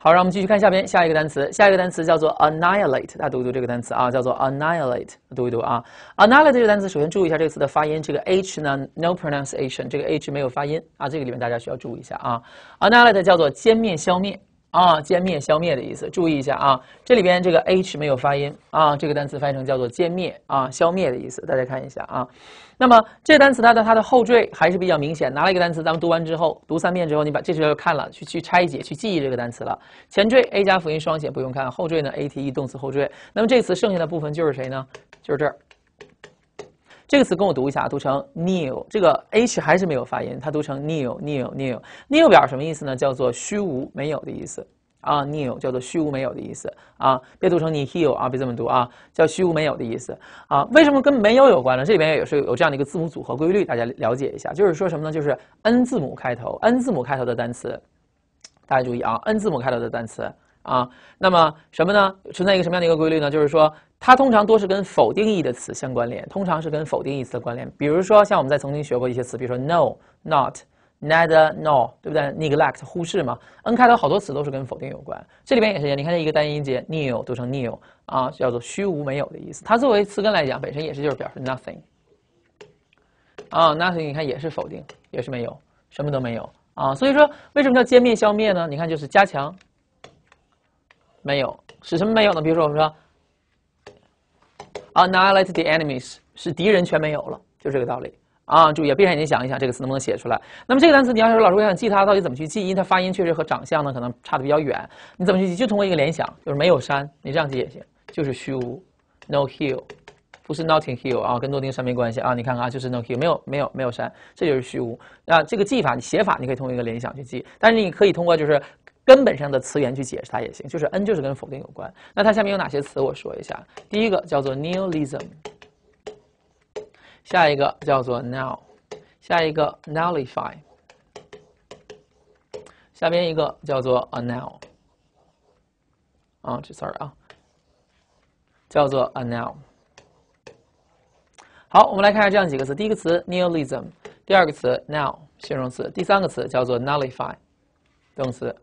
好，让我们继续看下边下一个单词，下一个单词叫做 annihilate，大家读一读这个单词啊，叫做 annihilate，读一读啊。annihilate 这个单词，首先注意一下这个词的发音，这个 h 呢 no pronunciation，这个 h 没有发音啊，这个里面大家需要注意一下啊。annihilate 叫做歼灭、消灭。啊，歼灭、消灭的意思，注意一下啊，这里边这个 h 没有发音啊，这个单词翻译成叫做歼灭啊、消灭的意思，大家看一下啊。那么这个单词它的它的后缀还是比较明显，拿了一个单词，咱们读完之后，读三遍之后，你把这时候看了，去去拆解、去记忆这个单词了。前缀 a 加辅音双写不用看，后缀呢 a t e 动词后缀。那么这词剩下的部分就是谁呢？就是这儿。这个词跟我读一下，读成 nil，这个 h 还是没有发音，它读成 nil，nil，nil，nil 表什么意思呢？叫做虚无、没有的意思啊，nil 叫做虚无、没有的意思啊，别读成 nihil 啊，别这么读啊，叫虚无、没有的意思啊。为什么跟没有有关呢？这里边也是有这样的一个字母组合规律，大家了解一下，就是说什么呢？就是 n 字母开头，n 字母开头的单词，大家注意啊，n 字母开头的单词啊，那么什么呢？存在一个什么样的一个规律呢？就是说。它通常多是跟否定义的词相关联，通常是跟否定义词的关联。比如说，像我们在曾经学过一些词，比如说 no、not、neither、nor，对不对？neglect 忽视嘛。n 开头好多词都是跟否定有关。这里边也是一样，你看这一个单音节 nil 读成 nil 啊，叫做虚无没有的意思。它作为词根来讲，本身也是就是表示 nothing 啊，nothing 你看也是否定，也是没有，什么都没有啊。所以说，为什么叫歼灭消灭呢？你看就是加强，没有，使什么没有呢？比如说我们说。Annihilate the enemies 是敌人全没有了，就这个道理啊！注意，闭上眼睛想一想，这个词能不能写出来？那么这个单词，你要说老师我想记它，到底怎么去记？因为它发音确实和长相呢可能差的比较远。你怎么去记？就通过一个联想，就是没有山，你这样记也行，就是虚无，no hill，不是 Notting Hill 啊，跟诺丁山没关系啊。你看看啊，就是 no hill，没有没有没有山，这就是虚无。那这个记法，你写法你可以通过一个联想去记，但是你可以通过就是。根本上的词源去解释它也行，就是 n 就是跟否定有关。那它下面有哪些词？我说一下。第一个叫做 nihilism，下一个叫做 now，下一个 nullify，下边一个叫做 annul。啊，这词儿啊，叫做 annul。好，我们来看一下这样几个词。第一个词 nihilism，第二个词 now 形容词，第三个词叫做 nullify 动词。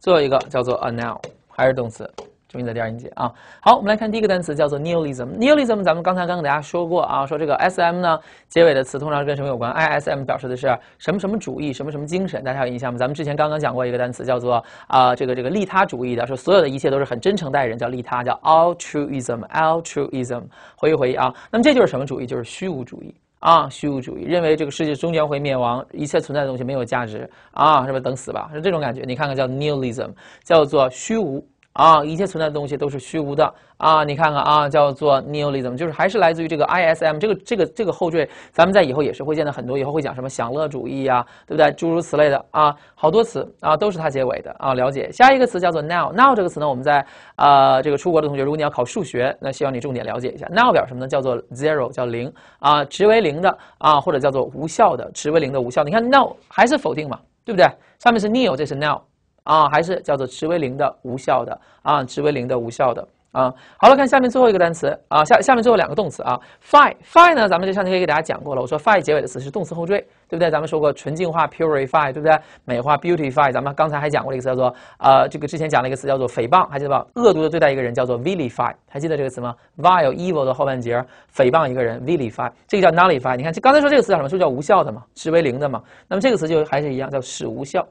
最后一个叫做 a now，还是动词，重音在第二音节啊。好，我们来看第一个单词叫做 nihilism。nihilism 咱们刚才刚跟大家说过啊，说这个 sm 呢结尾的词通常是跟什么有关？ism 表示的是什么什么主义，什么什么精神，大家有印象吗？咱们之前刚刚讲过一个单词叫做啊这个这个利他主义的，说所有的一切都是很真诚待人，叫利他，叫 altruism，altruism。回忆回忆啊，那么这就是什么主义？就是虚无主义。啊，虚无主义认为这个世界终将会灭亡，一切存在的东西没有价值啊，是不是等死吧？是这种感觉。你看看叫 nihilism，叫做虚无。啊，一切存在的东西都是虚无的啊！你看看啊，叫做 nihilism，就是还是来自于这个 ism 这个这个这个后缀，咱们在以后也是会见到很多，以后会讲什么享乐主义呀，对不对？诸如此类的啊，好多词啊都是它结尾的啊。了解下一个词叫做 now，now 这个词呢，我们在呃这个出国的同学，如果你要考数学，那希望你重点了解一下 now 表什么呢？叫做 zero，叫零啊，值为零的啊，或者叫做无效的，值为零的无效。你看 now 还是否定嘛，对不对？上面是 nil，这是 now。啊，还是叫做值为零的无效的啊，值为零的无效的啊。好了，看下面最后一个单词啊，下下面最后两个动词啊，fi fi 呢，咱们就上次可以给大家讲过了。我说 fi 结尾的词是动词后缀，对不对？咱们说过纯净化 purify，对不对？美化 beautify，咱们刚才还讲过一个词叫做呃，这个之前讲了一个词叫做诽谤，还记得吧？恶毒的对待一个人叫做 vilify，还记得这个词吗？vile evil 的后半截诽谤一个人 vilify，这个叫 nullify。你看，这刚才说这个词叫什么？是叫无效的嘛？值为零的嘛？那么这个词就还是一样，叫使无效。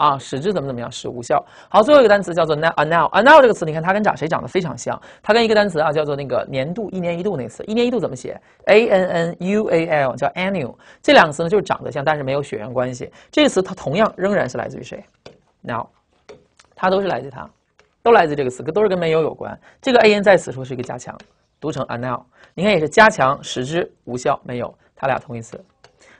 啊，使之怎么怎么样，使无效。好，最后一个单词叫做 now，now，now 这个词，你看它跟长谁长得非常像？它跟一个单词啊，叫做那个年度，一年一度那个词，一年一度怎么写？a n n u a l，叫 annual。这两个词呢，就是长得像，但是没有血缘关系。这个词它同样仍然是来自于谁？now，它都是来自它，都来自这个词，都是跟没有有关。这个 a n 在此处是一个加强，读成 a now。你看也是加强，使之无效，没有，它俩同义词。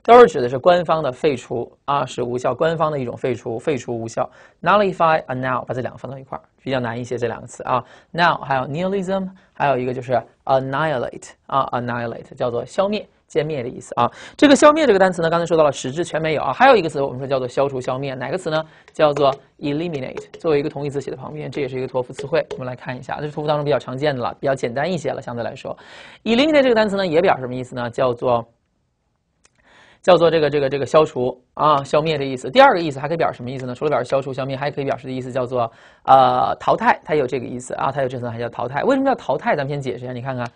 都是指的是官方的废除啊，是无效，官方的一种废除，废除无效。nullify a now，把这两个放到一块儿，比较难一些这两个词啊。now 还有 nihilism，还有一个就是 annihilate 啊，annihilate 叫做消灭、歼灭的意思啊。这个消灭这个单词呢，刚才说到了，实质全没有啊。还有一个词，我们说叫做消除、消灭，哪个词呢？叫做 eliminate，作为一个同义词写在旁边，这也是一个托福词汇。我们来看一下，这是托福当中比较常见的了，比较简单一些了，相对来说。eliminate 这个单词呢，也表示什么意思呢？叫做叫做这个这个这个消除啊，消灭的意思。第二个意思还可以表示什么意思呢？除了表示消除、消灭，还可以表示的意思叫做呃淘汰，它有这个意思啊，它有这层还叫淘汰。为什么叫淘汰？咱们先解释一下，你看看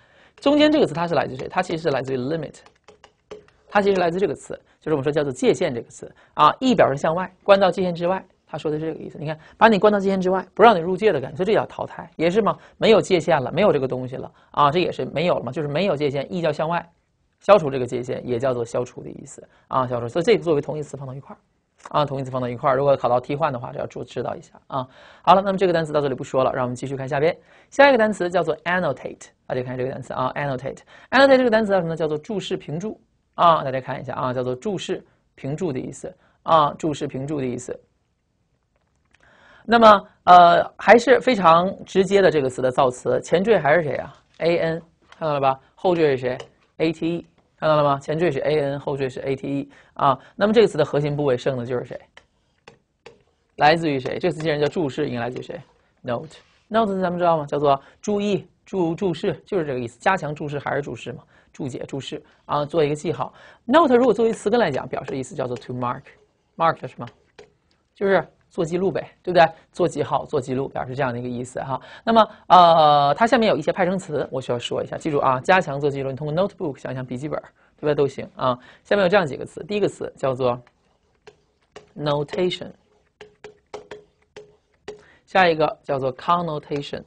中间这个词它是来自谁？它其实是来自于 limit，它其实来自这个词，就是我们说叫做界限这个词啊，意表示向外，关到界限之外。他说的是这个意思，你看，把你关到界限之外，不让你入界的感觉，所以这叫淘汰，也是吗？没有界限了，没有这个东西了啊，这也是没有了嘛，就是没有界限，意叫向外，消除这个界限也叫做消除的意思啊，消除。所以这个作为同义词放到一块啊，同义词放到一块，如果考到替换的话，就要注知道一下啊。好了，那么这个单词到这里不说了，让我们继续看下边，下一个单词叫做 annotate，大家看这个单词啊，annotate，annotate 这个单词叫什么呢？叫做注释评注啊，大家看一下啊，叫做注释评注的意思啊，注释评注的意思。那么，呃，还是非常直接的这个词的造词，前缀还是谁啊？a n，看到了吧？后缀是谁？a t e，看到了吗？前缀是 a n，后缀是 a t e 啊。那么这个词的核心部位剩的就是谁？来自于谁？这个词既然叫注释，应该来自于谁？note，note 咱们知道吗？叫做注意、注注释，就是这个意思。加强注释还是注释嘛？注解、注释啊，做一个记号。note 如果作为词根来讲，表示意思叫做 to mark，mark 的什么？就是。做记录呗，对不对？做记号、做记录，表示这样的一个意思哈。那么，呃，它下面有一些派生词，我需要说一下，记住啊，加强做记录，你通过 notebook 想想笔记本，对不对？都行啊。下面有这样几个词，第一个词叫做 notation，下一个叫做 connotation，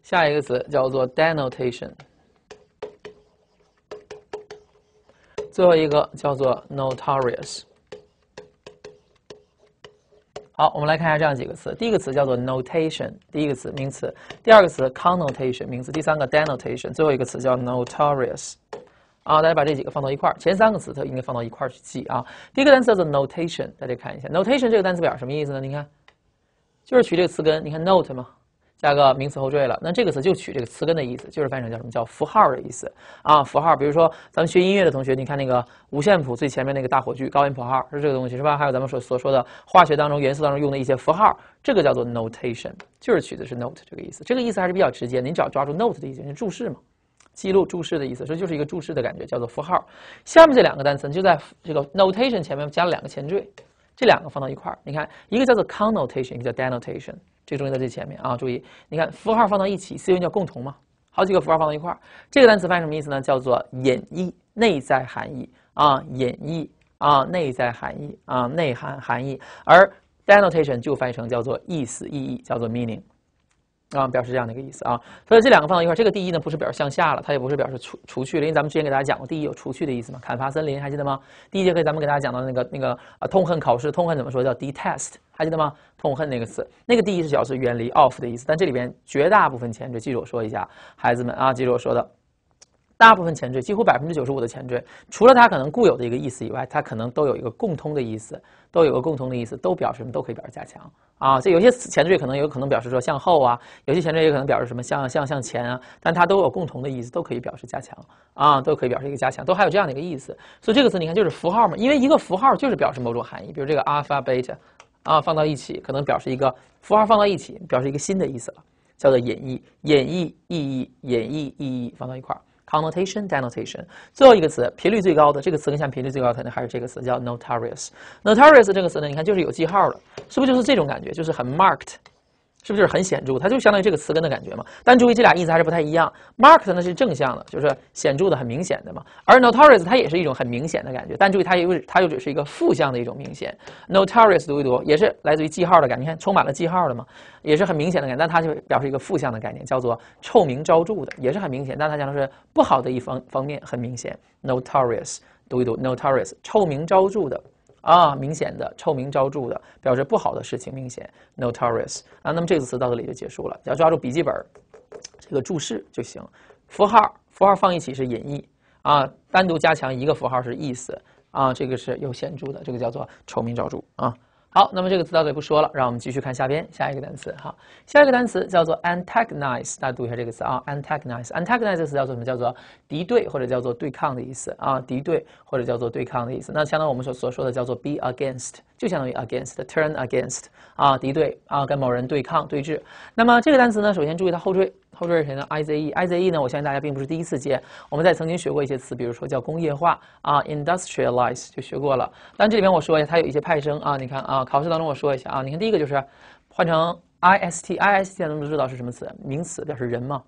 下一个词叫做 denotation。最后一个叫做 notorious。好，我们来看一下这样几个词。第一个词叫做 notation，第一个词名词；第二个词 connotation 名词；第三个 denotation，最后一个词叫 notorious。啊，大家把这几个放到一块儿，前三个词它应该放到一块儿去记啊。第一个单词叫做 notation，大家看一下，notation 这个单词表什么意思呢？你看，就是取这个词根，你看 note 吗？加个名词后缀了，那这个词就取这个词根的意思，就是翻译成叫什么叫符号的意思啊？符号，比如说咱们学音乐的同学，你看那个五线谱最前面那个大火炬，高音谱号是这个东西是吧？还有咱们所所说的化学当中元素当中用的一些符号，这个叫做 notation，就是取的是 note 这个意思。这个意思还是比较直接，您只要抓住 note 的意思，是注释嘛，记录注释的意思，所以就是一个注释的感觉，叫做符号。下面这两个单词就在这个 notation 前面加了两个前缀，这两个放到一块儿，你看一个叫做 connotation，一个叫 denotation。这个东西在最前面啊，注意，你看符号放到一起，思维叫共同嘛，好几个符号放到一块儿，这个单词翻译什么意思呢？叫做隐逸，内在含义啊，隐逸啊，内在含义啊，内涵含义。而 denotation 就翻译成叫做意思意义，叫做 meaning。啊，表示这样的一个意思啊，所以这两个放到一块，这个第一呢不是表示向下了，它也不是表示除除去了，因为咱们之前给大家讲过，第一有除去的意思嘛，砍伐森林还记得吗？第一节课咱们给大家讲到那个那个啊，痛恨考试，痛恨怎么说叫 detest，还记得吗？痛恨那个词，那个第一是表示远离 off 的意思，但这里边绝大部分前缀，记住我说一下，孩子们啊，记住我说的。大部分前缀，几乎百分之九十五的前缀，除了它可能固有的一个意思以外，它可能都有一个共通的意思，都有个共同的意思，都表示什么？都可以表示加强啊。这有些前缀可能有可能表示说向后啊，有些前缀也可能表示什么向向向前啊，但它都有共同的意思，都可以表示加强啊，都可以表示一个加强，都还有这样的一个意思。所以这个词你看就是符号嘛，因为一个符号就是表示某种含义，比如这个 alpha beta 啊放到一起，可能表示一个符号放到一起，表示一个新的意思了，叫做演绎、演绎意义、演绎意义放到一块儿。Connotation denotation，最后一个词频率最高的这个词跟像频率最高可能还是这个词叫 notorious。notorious 这个词呢，你看就是有记号的，是不是就是这种感觉，就是很 marked。是不是很显著？它就相当于这个词根的感觉嘛。但注意这俩意思还是不太一样。Marked 呢是正向的，就是显著的、很明显的嘛。而 notorious 它也是一种很明显的感觉，但注意它又它又只是一个负向的一种明显。notorious 读一读也是来自于记号的感觉，你看充满了记号的嘛，也是很明显的感觉。但它就表示一个负向的概念，叫做臭名昭著的，也是很明显。但它讲的是不好的一方方面，很明显。notorious 读一读 notorious 臭名昭著的。啊，明显的臭名昭著的，表示不好的事情，明显，notorious 啊。那么这个词到这里就结束了，只要抓住笔记本这个注释就行。符号，符号放一起是引义啊，单独加强一个符号是意思啊，这个是有显著的，这个叫做臭名昭著啊。好，那么这个词到这里不说了，让我们继续看下边下一个单词哈。下一个单词叫做 antagonize，大家读一下这个词啊，antagonize。antagonize 这个词叫做什么？叫做敌对或者叫做对抗的意思啊，敌对或者叫做对抗的意思。那相当于我们所所说的叫做 be against，就相当于 against，turn against 啊，敌对啊，跟某人对抗对峙。那么这个单词呢，首先注意它后缀，后缀是谁呢？ize，ize 呢，我相信大家并不是第一次见，我们在曾经学过一些词，比如说叫工业化啊，industrialize 就学过了。但这里边我说一下，它有一些派生啊，你看啊，考试当中我说一下啊，你看第一个就是换成 ist，ist 大家都知道是什么词？名词，表示人嘛。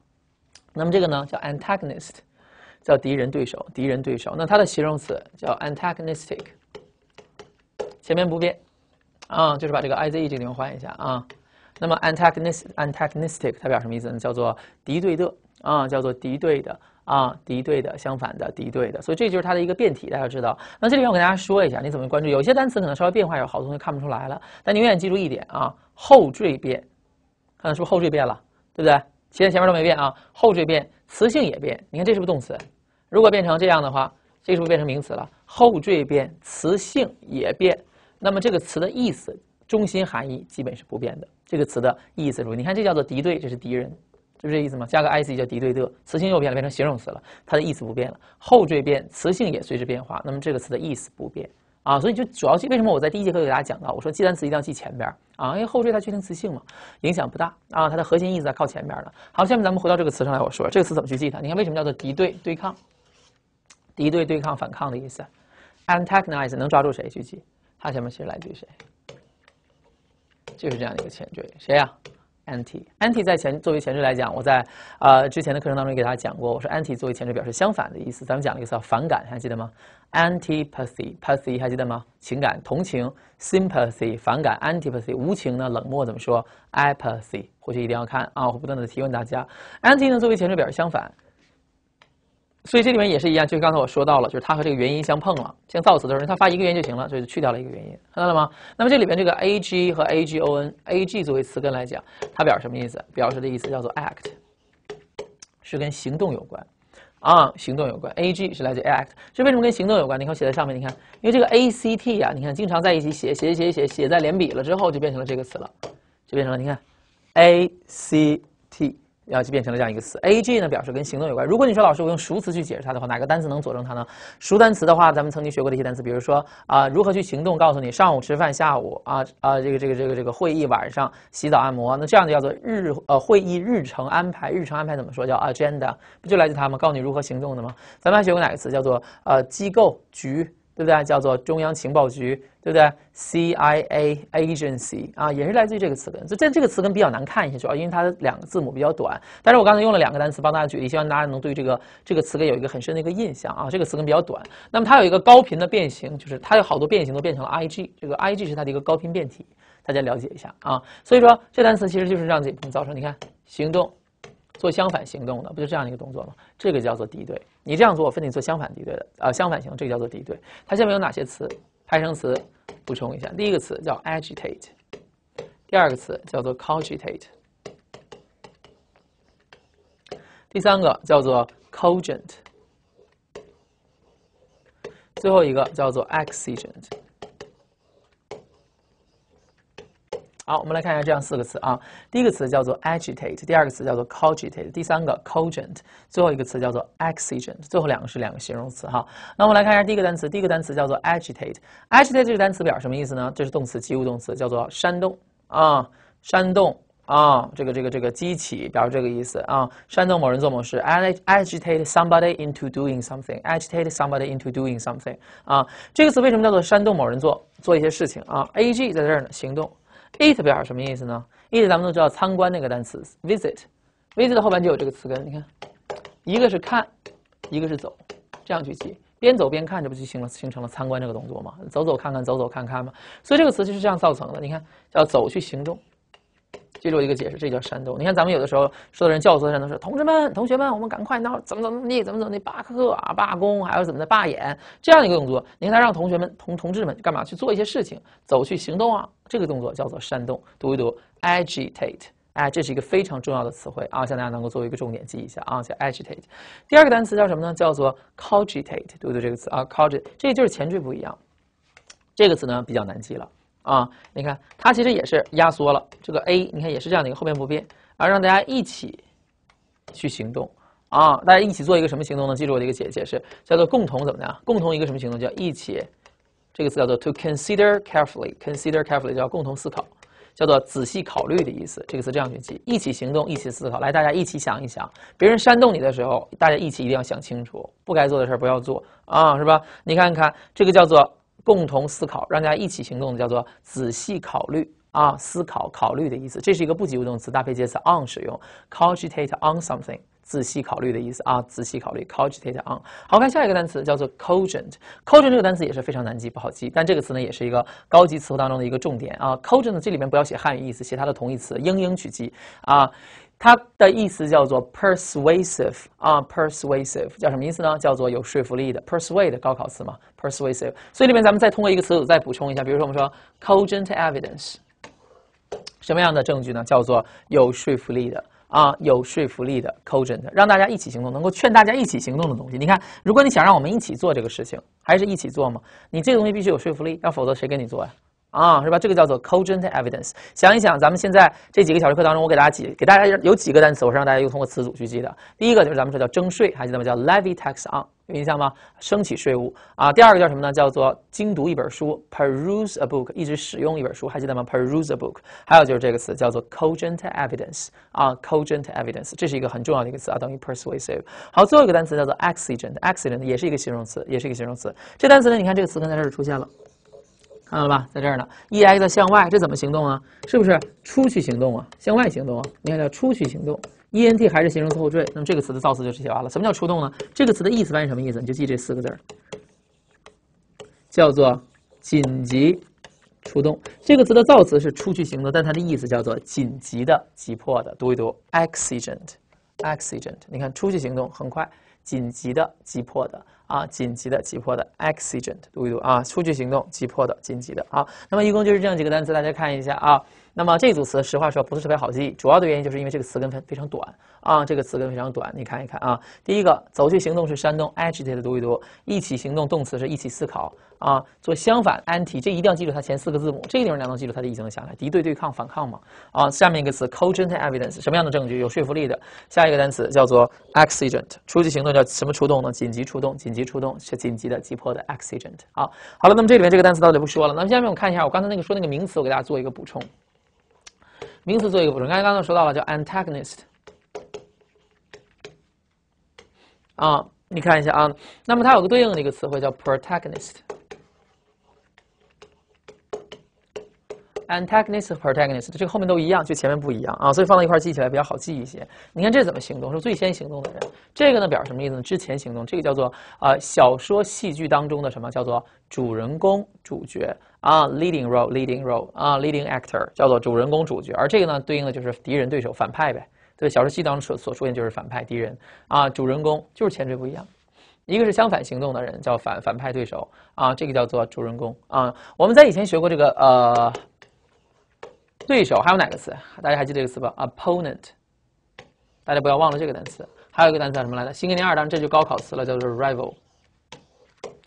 那么这个呢叫 antagonist，叫敌人对手，敌人对手。那它的形容词叫 antagonistic。前面不变，啊，就是把这个 i z e 这个地方换一下啊。那么 antagonistic，antagonistic，它表什么意思呢？叫做敌对的啊，叫做敌对的啊，敌对的，相反的，敌对的。所以这就是它的一个变体，大家知道。那这里边我跟大家说一下，你怎么关注？有些单词可能稍微变化有好多东西看不出来了，但你永远记住一点啊，后缀变，看是不是后缀变了？对不对？其他前面都没变啊，后缀变，词性也变。你看这是不是动词？如果变成这样的话，这是不是变成名词了？后缀变，词性也变。那么这个词的意思、中心含义基本是不变的。这个词的意思，如你看，这叫做敌对，这是敌人，是这意思吗？加个 i c 叫敌对的，词性又变了，变成形容词了，它的意思不变了。后缀变，词性也随之变化，那么这个词的意思不变啊。所以就主要记为什么我在第一节课给大家讲到，我说记单词一定要记前边啊，因为后缀它确定词性嘛，影响不大啊，它的核心意思在靠前边的。好，下面咱们回到这个词上来，我说这个词怎么去记它？你看为什么叫做敌对对抗？敌对对抗反抗的意思，antagonize 能抓住谁去记？它前面其实来自于谁？就是这样的一个前缀，谁呀？anti，anti 在前作为前缀来讲，我在呃之前的课程当中给大家讲过，我说 anti 作为前缀表示相反的意思。咱们讲了一个词叫反感，还记得吗？antipathy，pathy 还记得吗？情感同情，sympathy 反感，antipathy 无情呢冷漠怎么说？apathy 回去一定要看啊，我会不断的提问大家。anti 呢作为前缀表示相反。所以这里面也是一样，就刚才我说到了，就是它和这个元音相碰了。像造词的时候，它发一个元音就行了，所以就去掉了一个元音，看到了吗？那么这里面这个 a g 和 a g o n，a g 作为词根来讲，它表示什么意思？表示的意思叫做 act，是跟行动有关啊，行动有关。a g 是来自 act，这为什么跟行动有关？你看我写在上面，你看，因为这个 a c t 啊，你看经常在一起写，写写写写在连笔了之后，就变成了这个词了，就变成了你看 a c t。然后就变成了这样一个词，a g 呢表示跟行动有关。如果你说老师我用熟词去解释它的话，哪个单词能佐证它呢？熟单词的话，咱们曾经学过的一些单词，比如说啊，如何去行动，告诉你上午吃饭，下午啊啊这个这个这个这个会议，晚上洗澡按摩，那这样的叫做日呃会议日程安排，日程安排怎么说叫 agenda，不就来自它吗？告诉你如何行动的吗？咱们还学过哪个词叫做呃机构局？对不对？叫做中央情报局，对不对？CIA agency 啊，也是来自于这个词根。就这这个词根比较难看一些，主要因为它的两个字母比较短。但是我刚才用了两个单词帮大家举例，希望大家能对这个这个词根有一个很深的一个印象啊。这个词根比较短，那么它有一个高频的变形，就是它有好多变形都变成了 IG，这个 IG 是它的一个高频变体，大家了解一下啊。所以说这单词其实就是让这造成你看行动。做相反行动的，不就这样一个动作吗？这个叫做敌对。你这样做，我分你做相反敌对的，呃，相反型，这个叫做敌对。它下面有哪些词？派生词，补充一下。第一个词叫 agitate，第二个词叫做 cogitate，第三个叫做 cogent，最后一个叫做 exigent。好，我们来看一下这样四个词啊。第一个词叫做 agitate，第二个词叫做 cogitate，第三个 cogent，最后一个词叫做 exigent。最后两个是两个形容词哈。那我们来看一下第一个单词，第一个单词叫做 agitate。agitate 这个单词表什么意思呢？这是动词，及物动词，叫做煽动啊，煽动啊，这个这个这个激起，表示这个意思啊，煽动某人做某事。agitate somebody into doing something，agitate somebody into doing something 啊。这个词为什么叫做煽动某人做做一些事情啊？ag 在这儿呢，行动。It 表示什么意思呢？it 咱们都知道参观那个单词 visit，visit 的后边就有这个词根，你看，一个是看，一个是走，这样去记，边走边看，这不就形了形成了参观这个动作吗？走走看看，走走看看嘛。所以这个词就是这样造成的。你看，叫走去行动。记住一个解释，这叫煽动。你看，咱们有的时候说的人教唆的人都是同志们、同学们，我们赶快闹怎么怎么地，怎么怎么地罢课啊、罢工，还有怎么的罢演这样一个动作。你看他让同学们、同同志们干嘛去做一些事情，走去行动啊，这个动作叫做煽动。读一读，agitate，哎，这是一个非常重要的词汇啊，希望大家能够作为一个重点记一下啊，叫 agitate。第二个单词叫什么呢？叫做 cogitate，读一读这个词啊，cogitate，这就是前缀不一样。这个词呢比较难记了。啊，你看它其实也是压缩了这个 a，你看也是这样的一个后面不变，然后让大家一起去行动啊，大家一起做一个什么行动呢？记住我的一个解解释，叫做共同怎么样？共同一个什么行动？叫一起这个词叫做 to consider carefully，consider carefully 叫共同思考，叫做仔细考虑的意思。这个词这样去记：一起行动，一起思考。来，大家一起想一想，别人煽动你的时候，大家一起一定要想清楚，不该做的事儿不要做啊，是吧？你看看这个叫做共同思考，让大家一起行动的叫做仔细考虑啊，思考考虑的意思。这是一个不及物动词，搭配介词 on 使用，cogitate on something。仔细考虑的意思啊，仔细考虑，cogitate on。好，看下一个单词叫做 cogent。cogent 这个单词也是非常难记，不好记，但这个词呢也是一个高级词汇当中的一个重点啊。cogent 这里面不要写汉语意思，写它的同义词，英英去记啊。它的意思叫做 persuasive 啊，persuasive 叫什么意思呢？叫做有说服力的，persuade 高考词嘛，persuasive。所以里面咱们再通过一个词组再补充一下，比如说我们说 cogent evidence，什么样的证据呢？叫做有说服力的。啊，有说服力的 cogent，让大家一起行动，能够劝大家一起行动的东西。你看，如果你想让我们一起做这个事情，还是一起做吗？你这个东西必须有说服力，要否则谁跟你做呀？啊是吧？这个叫做 cogent evidence。想一想，咱们现在这几个小时课当中，我给大家几给大家有几个单词，我是让大家又通过词组去记的。第一个就是咱们说叫征税，还记得吗？叫 levy tax on，有印象吗？升起税务啊。第二个叫什么呢？叫做精读一本书，peruse a book，一直使用一本书，还记得吗？peruse a book。还有就是这个词叫做 cogent evidence 啊，cogent evidence，这是一个很重要的一个词啊，等于 persuasive。好，最后一个单词叫做 accident，accident 也是一个形容词，也是一个形容词。这单词呢，你看这个词刚才这儿出现了。看到了吧，在这儿呢，e x 向外，这怎么行动啊？是不是出去行动啊？向外行动啊？你看叫出去行动，e n t 还是形容词后缀，那么这个词的造词就是写完了。什么叫出动呢？这个词的意思翻译什么意思？你就记这四个字，叫做紧急出动。这个词的造词是出去行动，但它的意思叫做紧急的、急迫的。读一读，accident，accident。你看出去行动很快，紧急的、急迫的。啊，紧急的、急迫的，accident，读一读啊，出去行动，急迫的、紧急的。好，那么一共就是这样几个单词，大家看一下啊。那么这组词，实话说不是特别好记，主要的原因就是因为这个词根非非常短啊，这个词根非常短。你看一看啊，第一个走去行动是煽动，agitate，读一读，一起行动动词是一起思考啊，做相反，anti，这一定要记住它前四个字母，这个地方你要能记住它的意思能下来，敌对、对抗、反抗嘛。啊，下面一个词 cogent evidence，什么样的证据有说服力的？下一个单词叫做 accident，出去行动叫什么出动呢？紧急出动，紧急出动是紧急的、急迫的 accident。好，好了，那么这里面这个单词到底不说了，那么下面我看一下我刚才那个说那个名词，我给大家做一个补充。名词做一个补充，刚才刚刚说到了叫 antagonist，啊，你看一下啊，那么它有个对应的一个词汇叫 protagonist。Antagonist 和 protagonist 这个后面都一样，就前面不一样啊，所以放到一块记起来比较好记一些。你看这怎么行动？是最先行动的人。这个呢表示什么意思呢？之前行动。这个叫做呃小说戏剧当中的什么叫做主人公主角啊？leading role，leading role 啊，leading actor 叫做主人公主角。而这个呢对应的就是敌人对手反派呗。对，小说戏当中所所出现就是反派敌人啊，主人公就是前缀不一样。一个是相反行动的人叫反反派对手啊，这个叫做主人公啊。我们在以前学过这个呃。对手还有哪个词？大家还记得这个词吧？opponent，大家不要忘了这个单词。还有一个单词叫什么来着？新概念二，当然这就高考词了，叫做 rival。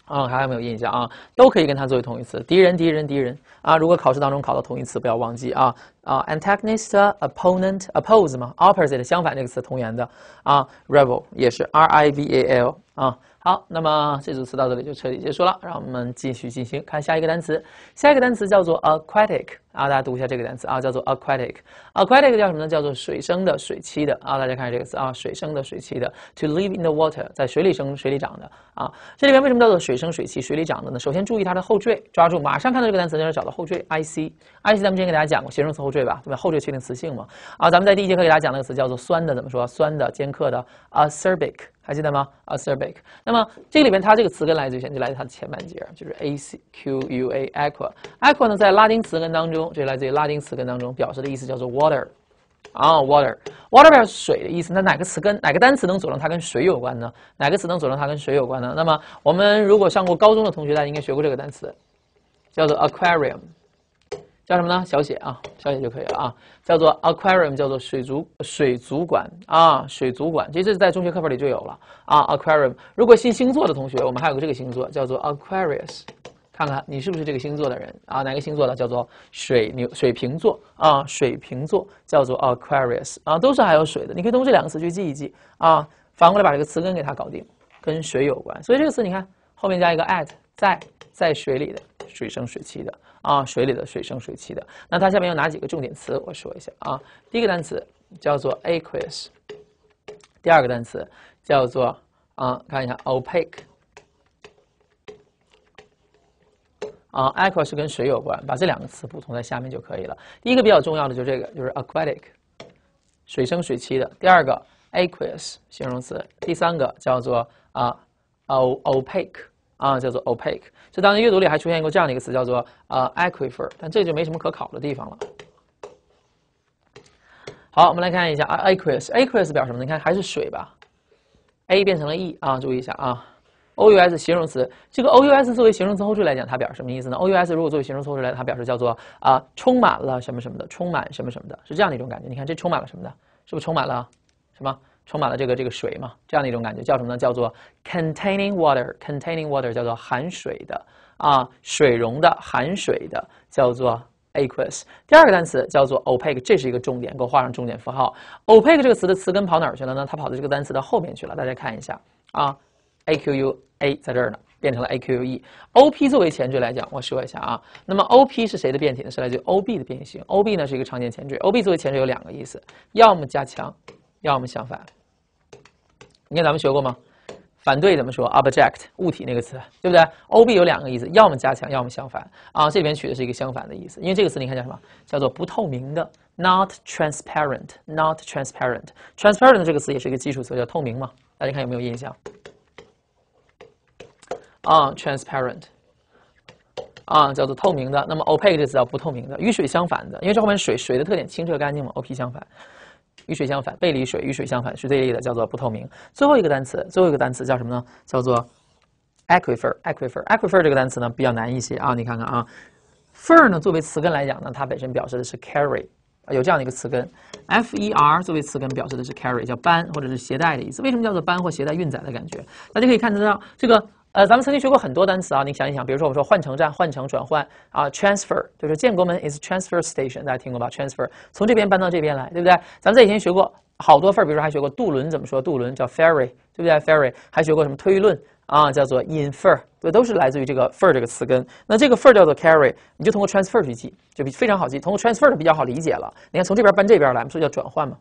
啊，还有没有印象啊？都可以跟它作为同义词，敌人，敌人，敌人啊！如果考试当中考到同义词，不要忘记啊啊，antagonist，opponent，oppose 嘛，opposite 相反这个词同源的啊，rival 也是 r i v a l 啊。好，那么这组词到这里就彻底结束了，让我们继续进行看下一个单词。下一个单词叫做 aquatic。啊，大家读一下这个单词啊，叫做 aquatic。aquatic 叫什么呢？叫做水生的、水栖的啊。大家看这个词啊，水生的、水栖的。To live in the water，在水里生、水里长的啊。这里面为什么叫做水生、水栖、水里长的呢？首先注意它的后缀，抓住，马上看到这个单词就要找到后缀 ic。ic 咱们之前给大家讲过，形容词后缀吧，对吧？后缀确定词性嘛。啊，咱们在第一节课给大家讲那个词叫做酸的，怎么说？酸的、尖刻的，acerbic，还记得吗？acerbic。那么这里面它这个词根来自于谁？就来自它的前半截，就是 a c q u a aqua。aqua 呢，在拉丁词根当中。这来自于拉丁词根当中，表示的意思叫做 water，啊，water，water 表示水的意思。那哪个词根，哪个单词能佐证它跟水有关呢？哪个词能佐证它跟水有关呢？那么我们如果上过高中的同学，大家应该学过这个单词，叫做 aquarium，叫什么呢？小写啊，小写就可以了啊，叫做 aquarium，叫做水族水族馆啊，水族馆，其实这是在中学课本里就有了啊，aquarium。如果信星座的同学，我们还有个这个星座叫做 Aquarius。看看你是不是这个星座的人啊？哪个星座的？叫做水牛水瓶座啊，水瓶座叫做 Aquarius 啊，都是含有水的。你可以通过这两个词去记一记啊。反过来把这个词根给它搞定，跟水有关。所以这个词你看后面加一个 at 在在水里的水生水栖的啊，水里的水生水栖的。那它下面有哪几个重点词？我说一下啊。第一个单词叫做 aqueous，第二个单词叫做啊，看一下 opaque。啊，aqua 是跟水有关，把这两个词补充在下面就可以了。第一个比较重要的就是这个，就是 aquatic，水生水栖的。第二个 aqueous 形容词。第三个叫做啊，opaque 啊，叫做 opaque。这当然阅读里还出现过这样的一个词，叫做啊 aquifer，但这就没什么可考的地方了。好，我们来看一下啊，aqueous，aqueous 表什么？你看还是水吧？A 变成了 E 啊，注意一下啊。O U S 形容词，这个 O U S 作为形容词后缀来讲，它表示什么意思呢？O U S 如果作为形容词后缀来，它表示叫做啊，充满了什么什么的，充满什么什么的，是这样的一种感觉。你看这充满了什么的？是不是充满了什么？充满了这个这个水嘛？这样的一种感觉叫什么呢？叫做 containing water，containing water 叫做含水的啊，水溶的，含水的，叫做 aqueous。第二个单词叫做 opaque，这是一个重点，给我画上重点符号。opaque 这个词的词根跑哪儿去了呢？它跑到这个单词的后面去了。大家看一下啊。A q u a 在这儿呢，变成了 a q u e。o p 作为前缀来讲，我说一下啊。那么 o p 是谁的变体呢？是来自于 o b 的变形。o b 呢是一个常见前缀。o b 作为前缀有两个意思，要么加强，要么相反。你看咱们学过吗？反对怎么说？object 物体那个词，对不对？o b 有两个意思，要么加强，要么相反。啊，这里边取的是一个相反的意思，因为这个词你看叫什么？叫做不透明的，not transparent，not transparent。transparent 这个词也是一个基础词，叫透明嘛？大家看有没有印象？啊，transparent，啊，叫做透明的。那么 opaque 这词叫不透明的，与水相反的。因为这后面水水的特点清澈干净嘛，op 相反，与水相反，背离水，与水相反是这一类的，叫做不透明。最后一个单词，最后一个单词叫什么呢？叫做 aquifer，aquifer，aquifer 这个单词呢比较难一些啊。你看看啊，fer 呢作为词根来讲呢，它本身表示的是 carry，有这样的一个词根，fer 作为词根表示的是 carry，叫搬或者是携带的意思。为什么叫做搬或携带、运载的感觉？大家可以看得到这个。呃，咱们曾经学过很多单词啊，你想一想，比如说我们说换乘站、换乘、转换啊，transfer，就是建国门 is transfer station，大家听过吧？transfer 从这边搬到这边来，对不对？咱们在以前学过好多份，比如说还学过渡轮怎么说？渡轮叫 ferry，对不对？ferry 还学过什么推论啊？叫做 infer，对，都是来自于这个 fer 这个词根。那这个 fer 叫做 carry，你就通过 transfer 去记，就比非常好记。通过 transfer 的比较好理解了。你看从这边搬这边来，所以叫转换嘛。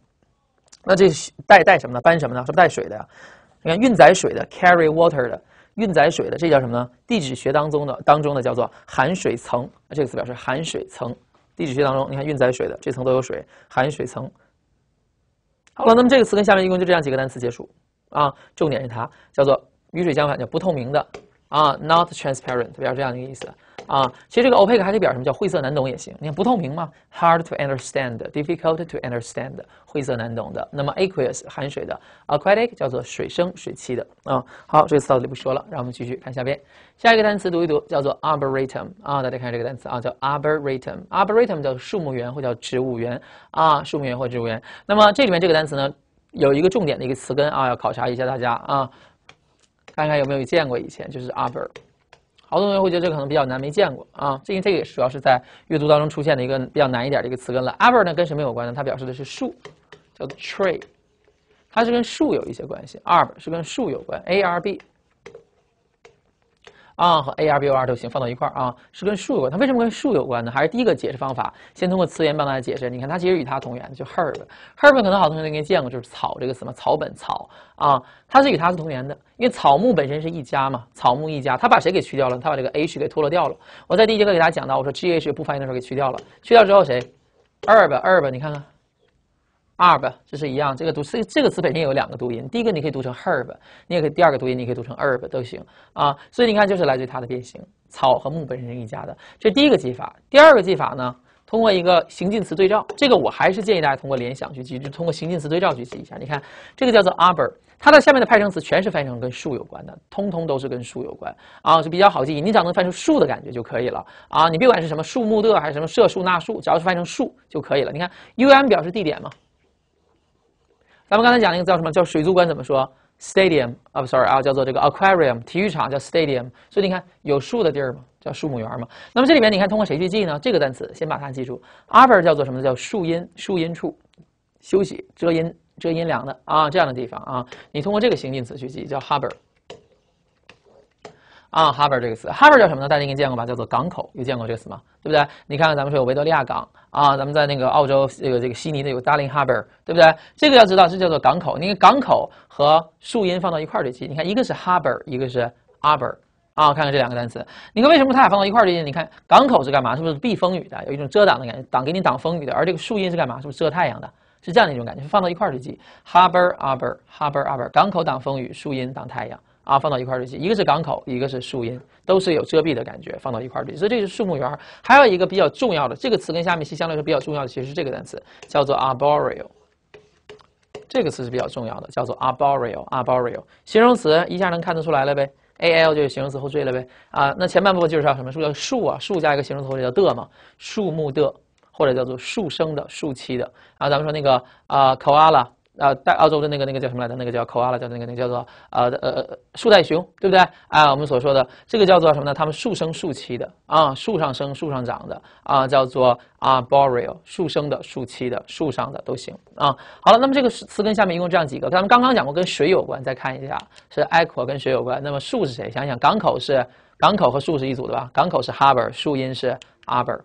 那这带带什么呢？搬什么呢？是不带水的呀？你看运载水的 carry water 的。运载水的，这叫什么呢？地质学当中的当中的叫做含水层，这个词表示含水层。地质学当中，你看运载水的这层都有水，含水层。好了，那么这个词跟下面一共就这样几个单词结束啊，重点是它叫做与水相反，叫不透明的啊，not transparent，表示这样的一个意思。啊，其实这个 opaque 还可以表示什么叫晦涩难懂也行。你看不透明嘛，hard to understand，difficult to understand，晦涩难懂的。那么 aqueous 含水的，aquatic 叫做水生水栖的。啊，好，这个词到这里不说了，让我们继续看下边。下一个单词读一读，叫做 arboretum。啊，大家看这个单词啊，叫 arboretum，arboretum 叫树木园或叫植物园啊，树木园或植物园。那么这里面这个单词呢，有一个重点的一个词根啊，要考察一下大家啊，看看有没有见过以前，就是 arbor。好多同学会觉得这个可能比较难，没见过啊。这因为这个也主要是在阅读当中出现的一个比较难一点的一个词根了。ever 呢跟什么有关呢？它表示的是树，叫做 tree，它是跟树有一些关系。arb 是跟树有关，a r b。啊，和 a r b o r 都行，放到一块儿啊，是跟树有关。它为什么跟树有关呢？还是第一个解释方法，先通过词源帮大家解释。你看，它其实与它同源，就 herb，herb 可能好多同学应该见过，就是草这个词嘛，草本草啊，它是与它是同源的，因为草木本身是一家嘛，草木一家。它把谁给去掉了？它把这个 h 给脱落掉了。我在第一节课给大家讲到，我说 g h 不发音的时候给去掉了，去掉之后谁？herb，herb，你看看。Herb 这是一样，这个读这这个词本身也有两个读音，第一个你可以读成 herb，你也可以第二个读音你可以读成 herb 都行啊。所以你看就是来自于它的变形，草和木本身是一家的，这第一个记法。第二个记法呢，通过一个形近词对照，这个我还是建议大家通过联想去记，就通过形近词对照去记一下。你看这个叫做 arbor，它的下面的派生词全是翻译成跟树有关的，通通都是跟树有关啊，是比较好记。你只要能翻出树的感觉就可以了啊。你别管是什么树木的还是什么涉树纳树，只要是翻译成树就可以了。你看 um 表示地点嘛。咱们刚才讲那个叫什么？叫水族馆怎么说？Stadium 啊，不，sorry 啊，叫做这个 aquarium，体育场叫 stadium。所以你看有树的地儿嘛，叫树木园嘛。那么这里边你看通过谁去记呢？这个单词先把它记住。Arbor 叫做什么？叫树荫，树荫处，休息、遮阴、遮阴凉的啊，这样的地方啊。你通过这个形近词去记，叫 harbor。啊，harbor 这个词，harbor 叫什么呢？大家应该见过吧？叫做港口，有见过这个词吗？对不对？你看看咱们说有维多利亚港啊，咱们在那个澳洲这个这个悉尼的有 Darling Harbor，对不对？这个要知道，这叫做港口。你看港口和树荫放到一块儿去记，你看一个是 harbor，一个是 arbor，啊，看看这两个单词。你看为什么它俩放到一块儿去记？你看港口是干嘛？是不是避风雨的？有一种遮挡的感觉，挡给你挡风雨的。而这个树荫是干嘛？是不是遮太阳的？是这样的一种感觉，放到一块儿去记，harbor，arbor，harbor，arbor，港口挡风雨，树荫挡太阳。啊，放到一块儿去记，一个是港口，一个是树荫，都是有遮蔽的感觉，放到一块儿去。所以这是树木园。还有一个比较重要的，这个词跟下面其实相对来说比较重要的，其实是这个单词，叫做 arboreal。这个词是比较重要的，叫做 arboreal，arboreal，形容词一下能看得出来了呗？al 就是形容词后缀了呗？啊，那前半部分就是叫什么？是叫树啊，树加一个形容词后缀叫的嘛，树木的，或者叫做树生的、树栖的。啊，咱们说那个啊，koala。啊，带澳洲的那个那个叫什么来着？那个叫 koala，叫那个那个叫做呃呃树袋熊，对不对？啊，我们所说的这个叫做什么呢？它们树生树栖的啊，树上生树上长的啊，叫做 arboreal，树生的、树栖的、树上的都行啊。好了，那么这个词根下面一共这样几个，咱们刚刚讲过跟水有关，再看一下是 aqua 跟水有关。那么树是谁？想想港口是港口和树是一组的吧？港口是 harbor，树荫是 arbor，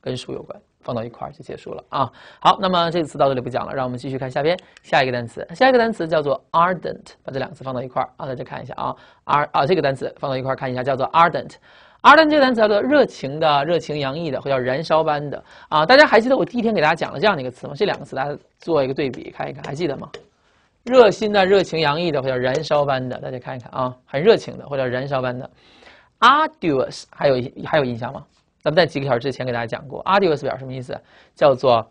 跟树有关。放到一块儿就结束了啊。好，那么这个词到这里不讲了，让我们继续看下边下一个单词。下一个单词叫做 ardent，把这两个词放到一块儿啊，大家看一下啊。，r 啊，这个单词放到一块儿看一下，叫做 ardent。ardent 这个单词叫做热情的、热情洋溢的，或叫燃烧般的啊。大家还记得我第一天给大家讲了这样的一个词吗？这两个词大家做一个对比看一看，还记得吗？热心的、热情洋溢的，或叫燃烧般的，大家看一看啊，很热情的，或者燃烧般的。arduous 还有还有印象吗？咱们在几个小时之前给大家讲过，arduous 表什么意思？叫做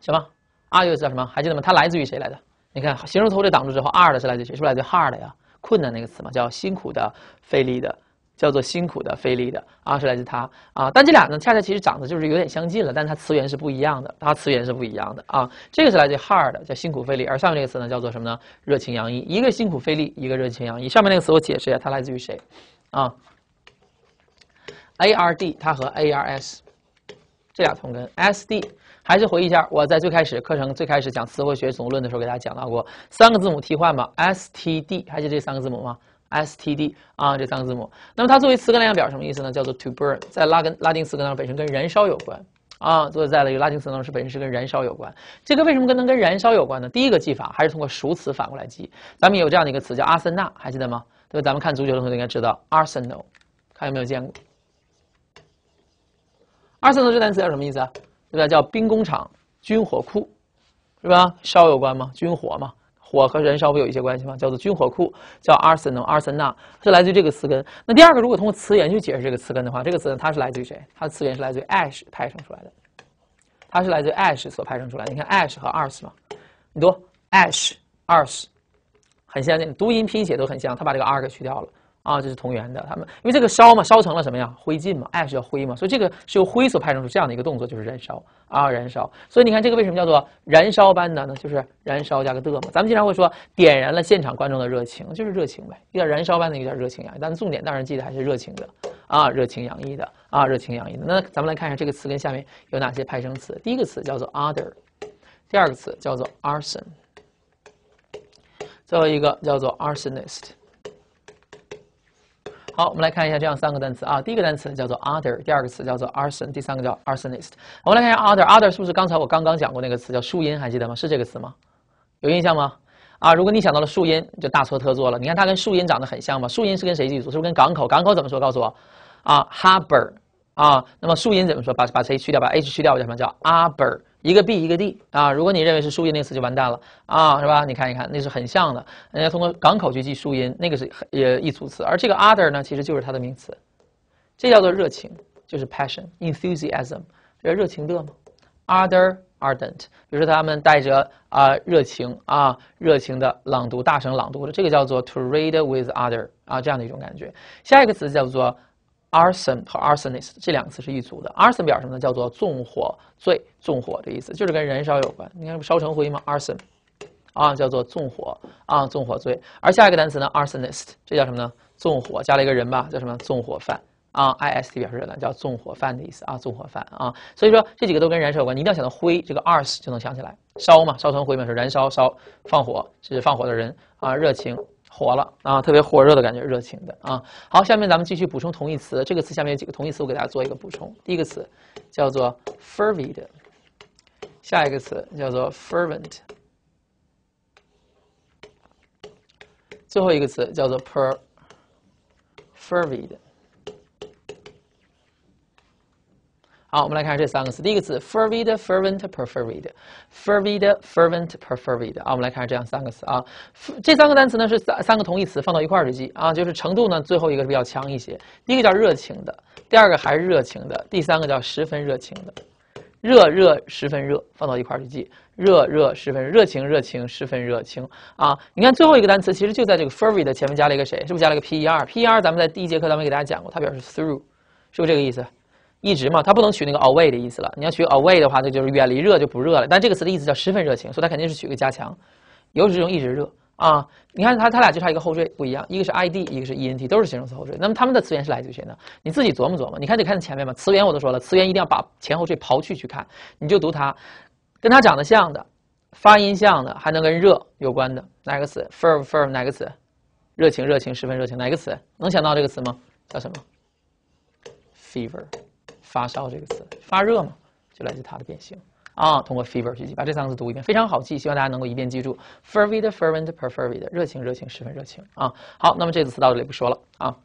什么？arduous 叫什么？还记得吗？它来自于谁来的？你看形容词这挡住之后，ard 是来自于谁？是不是来自于 hard 呀？困难那个词嘛，叫辛苦的、费力的，叫做辛苦的、费力的啊，是来自它啊。但这俩呢，恰恰其实长得就是有点相近了，但它词源是不一样的，它词源是不一样的啊。这个是来自于 hard，叫辛苦费力，而上面这个词呢，叫做什么呢？热情洋溢。一个辛苦费力，一个热情洋溢。上面那个词我解释一下，它来自于谁啊？A R D 它和 A R S 这俩同根，S D 还是回忆一下，我在最开始课程最开始讲词汇学总论的时候给大家讲到过三个字母替换嘛，S T D 还是这三个字母吗？S T D 啊，这三个字母。那么它作为词根来讲表什么意思呢？叫做 to burn，在拉根拉丁词根当中本身跟燃烧有关啊，所以在了一个拉丁词当中是本身是跟燃烧有关。这个为什么跟能跟燃烧有关呢？第一个记法还是通过熟词反过来记。咱们有这样的一个词叫阿森纳，还记得吗？对吧？咱们看足球的同学应该知道 Arsenal，看有没有见过。二三 l 这单词叫什么意思啊？对吧？叫兵工厂、军火库，是吧？烧有关吗？军火嘛，火和燃烧不有一些关系吗？叫做军火库，叫 Arsenal，Arsenal 是来自于这个词根。那第二个，如果通过词源去解释这个词根的话，这个词它是来自于谁？它的词源是来自于 ash 派生出来的，它是来自于 ash 所派生出来。你看 ash 和 ars 嘛，你读 ash，ars，很像，读音拼写都很像，它把这个 r 给去掉了。啊，这是同源的，他们因为这个烧嘛，烧成了什么呀？灰烬嘛，ash 叫灰嘛，所以这个是由灰所派生出这样的一个动作，就是燃烧啊，燃烧。所以你看这个为什么叫做燃烧般的呢？就是燃烧加个的嘛。咱们经常会说点燃了现场观众的热情，就是热情呗，有点燃烧般的，有点热情洋溢。但是重点当然记得还是热情的啊，热情洋溢的啊，热情洋溢的。那咱们来看一下这个词跟下面有哪些派生词。第一个词叫做 other，第二个词叫做 arson，最后一个叫做 arsonist。好，我们来看一下这样三个单词啊。第一个单词叫做 other，第二个词叫做 arson，第三个叫 arsonist。我们来看一下 other，other 是不是刚才我刚刚讲过那个词叫树荫？还记得吗？是这个词吗？有印象吗？啊，如果你想到了树荫，就大错特错了。你看它跟树荫长得很像吗？树荫是跟谁一组？是不是跟港口？港口怎么说？告诉我。啊，harbor。啊，那么树荫怎么说？把把谁去掉？把 h 去掉叫什么？叫 arbor。一个 b 一个 d 啊，如果你认为是树荫那个词就完蛋了啊，是吧？你看一看，那是很像的，人家通过港口去记树荫，那个是也一组词，而这个 other 呢，其实就是它的名词，这叫做热情，就是 passion，enthusiasm，这热情的嘛。other ardent，比如说他们带着啊热情啊热情的朗读，大声朗读的，这个叫做 to read with other 啊这样的一种感觉。下一个词叫做。Arson 和 arsonist 这两个词是一组的。arson 表什么呢？叫做纵火罪，纵火的意思就是跟燃烧有关。你看烧成灰吗？arson 啊，叫做纵火啊，纵火罪。而下一个单词呢，arsonist 这叫什么呢？纵火加了一个人吧，叫什么？纵火犯啊，ist 表示人，叫纵火犯的意思啊，纵火犯啊。所以说这几个都跟燃烧有关，你一定要想到灰，这个 ars 就能想起来。烧嘛，烧成灰嘛是燃烧烧放火，是放火的人啊，热情火了啊，特别火热的感觉，热情的啊。好，下面咱们继续补充同义词。这个词下面有几个同义词，我给大家做一个补充。第一个词叫做 fervid，下一个词叫做 fervent，最后一个词叫做 per，fervid。好，我们来看这三个词。第一个词，fervid, fervent, perfervid。fervid, fervent, perfervid。啊，我们来看这样三个词啊。这三个单词呢是三三个同义词放到一块儿去记啊，就是程度呢，最后一个是比较强一些。第一个叫热情的，第二个还是热情的，第三个叫十分热情的。热热十分热，放到一块儿去记。热热十分热情，热情十分热情啊。你看最后一个单词其实就在这个 fervid 前面加了一个谁？是不是加了一个 per？per 咱们在第一节课咱们给大家讲过，它表示 through，是不是这个意思？一直嘛，它不能取那个 away 的意思了。你要取 away 的话，那就是远离热就不热了。但这个词的意思叫十分热情，所以它肯定是取个加强，有是用一直热啊。你看它它俩就差一个后缀不一样，一个是 id，一个是 ent，都是形容词后缀。那么它们的词源是来自于谁呢？你自己琢磨琢磨。你看得看前面嘛，词源我都说了，词源一定要把前后缀刨去去看，你就读它，跟它长得像的，发音像的，还能跟热有关的哪个词？firm firm 哪个词？热情热情十分热情哪个词？能想到这个词吗？叫什么？fever。发烧这个词，发热嘛，就来自它的变形啊。通过 fever 去记，把这三个字读一遍，非常好记，希望大家能够一遍记住。fervid, fervent, perfervid，热情，热情，十分热情啊。好，那么这个词到这里不说了啊。